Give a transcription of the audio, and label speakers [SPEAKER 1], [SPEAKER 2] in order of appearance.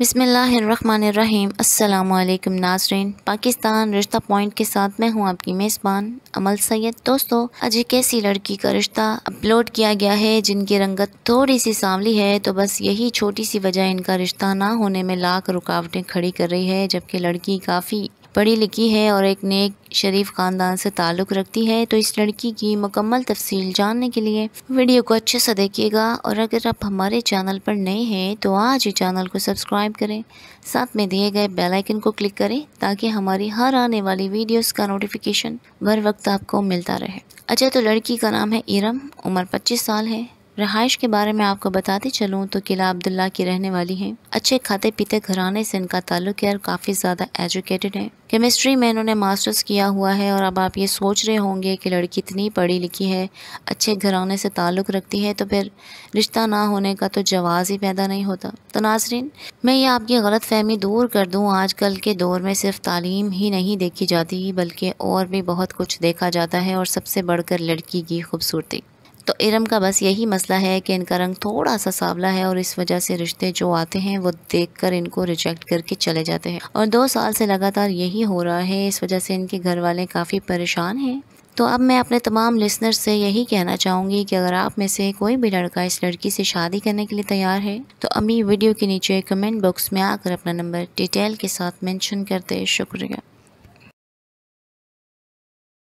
[SPEAKER 1] बिसमीम अल्लाम नाजरीन। पाकिस्तान रिश्ता पॉइंट के साथ मैं हूँ आपकी मेज़बान अमल सैयद। दोस्तों, आज एक ऐसी लड़की का रिश्ता अपलोड किया गया है, जिनकी रंगत थोड़ी सी सांवली है तो बस यही छोटी सी वजह इनका रिश्ता ना होने में लाख रुकावटें खड़ी कर रही है, जबकि लड़की काफ़ी पढ़ी लिखी है और एक नेक शरीफ ख़ानदान से ताल्लुक़ रखती है तो इस लड़की की मुकम्मल तफसील जानने के लिए वीडियो को अच्छे से देखिएगा। और अगर आप हमारे चैनल पर नए हैं तो आज ही चैनल को सब्सक्राइब करें, साथ में दिए गए बेल आइकन को क्लिक करें, ताकि हमारी हर आने वाली वीडियोस का नोटिफिकेशन बर वक्त आपको मिलता रहे। अच्छा तो लड़की का नाम है इरम, उम्र पच्चीस साल है। रहाइश के बारे में आपको बताते चलूँ तो किला अब्दुल्ला की रहने वाली हैं। अच्छे खाते पीते घराने से इनका ताल्लुक है और काफ़ी ज़्यादा एजुकेटेड है। केमिस्ट्री में इन्होंने मास्टर्स किया हुआ है और अब आप ये सोच रहे होंगे कि लड़की इतनी पढ़ी लिखी है, अच्छे घराने से ताल्लुक़ रखती है तो फिर रिश्ता ना होने का तो जवाज़ ही पैदा नहीं होता। तो नाजरीन, मैं ये आपकी गलत फहमी दूर कर दूँ। आजकल के दौर में सिर्फ़ तालीम ही नहीं देखी जाती, बल्कि और भी बहुत कुछ देखा जाता है और सबसे बढ़कर लड़की की खूबसूरती। तो इरम का बस यही मसला है कि इनका रंग थोड़ा सा सांवला है और इस वजह से रिश्ते जो आते हैं वो देखकर इनको रिजेक्ट करके चले जाते हैं। और दो साल से लगातार यही हो रहा है, इस वजह से इनके घर वाले काफ़ी परेशान हैं। तो अब मैं अपने तमाम लिसनर से यही कहना चाहूँगी कि अगर आप में से कोई भी लड़का इस लड़की से शादी करने के लिए तैयार है तो अम्मी वीडियो के नीचे कमेंट बॉक्स में आकर अपना नंबर डिटेल के साथ मेंशन करते शुक्रिया।